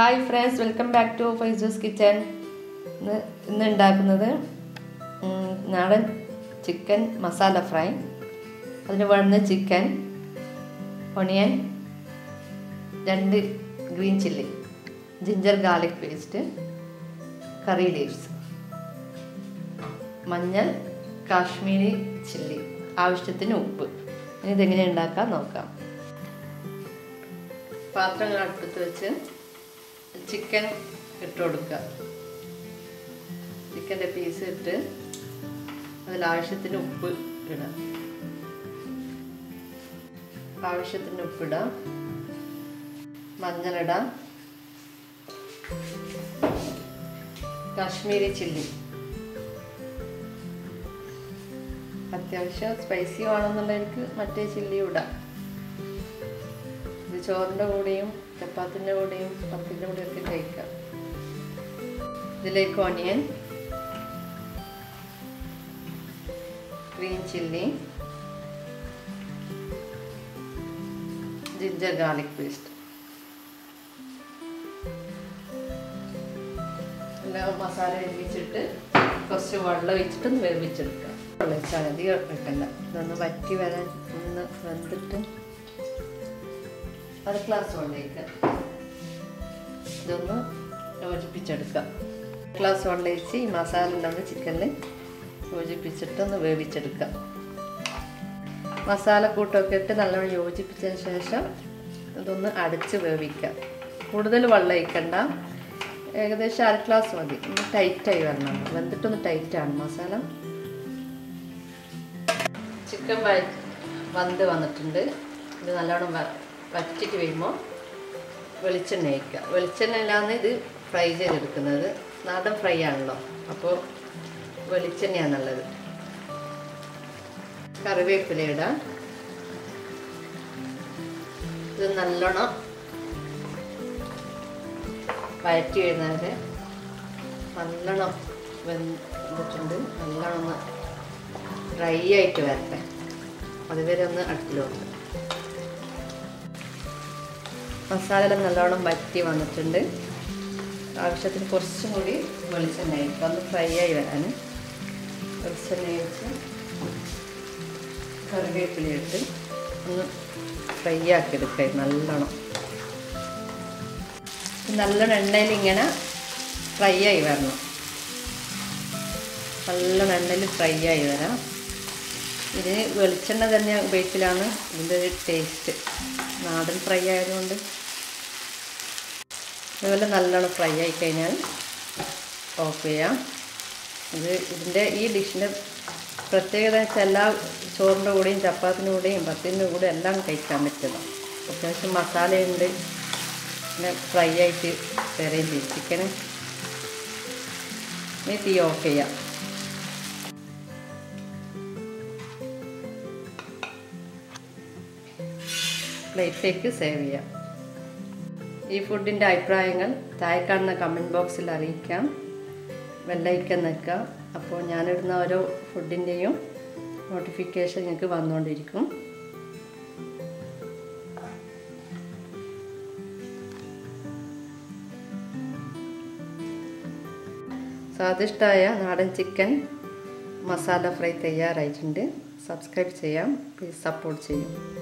Hi friends welcome back to Faizu's kitchen ഇന്ന് ഉണ്ടാക്കുന്നത് നാടൻ ചിക്കൻ മസാല ഫ്രൈ അതിന് വേണ്ട ചിക്കൻ ഒണിയൻ രണ്ട് green chilli ginger garlic paste curry leaves മഞ്ഞൾ കാശ്മീരി ചില്ലി ആവശ്യത്തിന് ഉപ്പ്. ഇനി ഇതെങ്ങനെ ഉണ്ടാക്കാൻ നോക്കാം. പാത്രങ്ങൾ അടുപ്പത്ത് വെച്ച് ചിക്കൻ ഇട്ട് കൊടുക്കുക ചിക്കന്റെ പീസ് ഇട്ട് അതിൽ ആവശ്യത്തിന് ഉപ്പ് ഇടാം ആവശ്യത്തിന് ഉപ്പിടാം മഞ്ഞളിടാം കാശ്മീരി ചില്ലി. അത്യാവശ്യം സ്പൈസി വേണമെന്നുള്ളവർക്ക് മറ്റേ ചില്ലി ഇടാം. ചോറിന്റെ കൂടെയും ചപ്പാത്തിന്റെ കൂടെയും പത്തിന്റെ കൂടെയും ഒക്കെ കഴിക്കാം. ഇതിലേക്ക് onion green chilli ginger garlic paste എല്ലാം മസാല വേവിച്ചിട്ട് കുറച്ച് വെള്ളം ഒഴിച്ചിട്ട് വേവിച്ചെടുക്കാം. വെള്ളം വെച്ചാൽ മതി വെക്കണ്ട ഇതൊന്ന് വറ്റി വരാൻ ഒന്ന് വെന്തിട്ട് അര ഗ്ലാസ് വെള്ളം ഒഴിക്കാം ഇതൊന്ന് യോജിപ്പിച്ചെടുക്കാം. ക്ലാസ് വെള്ളം ഈ മസാല നമ്മൾ ചിക്കനിൽ യോജിപ്പിച്ചിട്ട് ഒന്ന് വേവിച്ചെടുക്കാം. മസാല കൂട്ടൊക്കെ ഇട്ട് നല്ലോണം യോജിപ്പിച്ചതിന് ശേഷം ഇതൊന്ന് അടച്ച് വേവിക്കാം. കൂടുതൽ വെള്ളം ഒഴിക്കണ്ട. ഏകദേശം അര ഗ്ലാസ് മതി. ഒന്ന് ടൈറ്റായി വരണം. വെന്തിട്ടൊന്ന് ടൈറ്റാണ് മസാല ചിക്കൻ വന്ത് വന്നിട്ടുണ്ട്. ഇത് നല്ലോണം വറ്റിട്ട് വരുമ്പോൾ വെളിച്ചെണ്ണ ഒഴിക്കുക വെളിച്ചെണ്ണ ഇല്ലാന്ന് ഇത് ഫ്രൈ ചെയ്തെടുക്കുന്നത്. നാടൻ ഫ്രൈ ആണല്ലോ. അപ്പോൾ വെളിച്ചെണ്ണയാണുള്ളത്. കറിവേപ്പില ഇടാം ഇത് നല്ലോണം വഴറ്റി വരുന്നത് നല്ലോണം വെന്തിട്ടുണ്ട്. നല്ലോണം ഡ്രൈ ആയിട്ട് വരട്ടെ. അതുവരെ ഒന്ന് അടുപ്പിൽ വെക്കാം മസാല എല്ലാം നല്ലോണം വറ്റി വന്നിട്ടുണ്ട്. ആവശ്യത്തിന് കുറച്ചും കൂടി വെളിച്ചെണ്ണ ഒഴിക്കുക ഒന്ന് ഫ്രൈ ആയി വരാൻ വെളിച്ചെണ്ണ ഒഴിച്ച് കറിവേപ്പില ഇട്ട് ഒന്ന് ഫ്രൈ ആക്കി എടുക്കുക നല്ലോണം. നല്ലോണം എണ്ണയിൽ ഇങ്ങനെ ഫ്രൈ ആയി വരണം. നല്ലോണം എണ്ണയിൽ ഫ്രൈ ആയി വരാം. ഇതിന് വെളിച്ചെണ്ണ തന്നെ ഉപയോഗിക്കലാണ് ഇതിന്റെ ഒരു ടേസ്റ്റ് നാടൻ ഫ്രൈ ആയതുകൊണ്ട്. അതുപോലെ നല്ലോണം ഫ്രൈ ആയി കഴിഞ്ഞാൽ ഓഫ് ചെയ്യാം. ഇത് ഇതിന്റെ ഈ ഡിഷിന്റെ പ്രത്യേകത വെച്ചാൽ എല്ലാ ചോറിന്റെ കൂടെയും ചപ്പാത്തിന്റെ കൂടെയും പത്തിന്റെ കൂടെ എല്ലാം കഴിക്കാൻ പറ്റുന്നു അത്യാവശ്യം മസാലയുണ്ട്. പിന്നെ ഫ്രൈ ആയിട്ട് വേറെയും ചെയ്യും ഇനി തീ ഓഫ് ചെയ്യാം. പ്ലേറ്റിലേക്ക് സേവ് ചെയ്യാം. ഈ ഫുഡിന്റെ അഭിപ്രായങ്ങൾ താഴെ കാണുന്ന കമന്റ് ബോക്സിൽ അറിയിക്കാം. വെള്ളയിക്കാൻ നിൽക്കുക അപ്പോൾ ഞാനിടുന്ന ഓരോ ഫുഡിന്റെയും നോട്ടിഫിക്കേഷൻ നിങ്ങൾക്ക് വന്നുകൊണ്ടിരിക്കും. സ്വാദിഷ്ടമായ നാടൻ ചിക്കൻ മസാല ഫ്രൈ തയ്യാറായിട്ടുണ്ട്. സബ്സ്ക്രൈബ് ചെയ്യാം. പ്ലീസ് സപ്പോർട്ട് ചെയ്യും.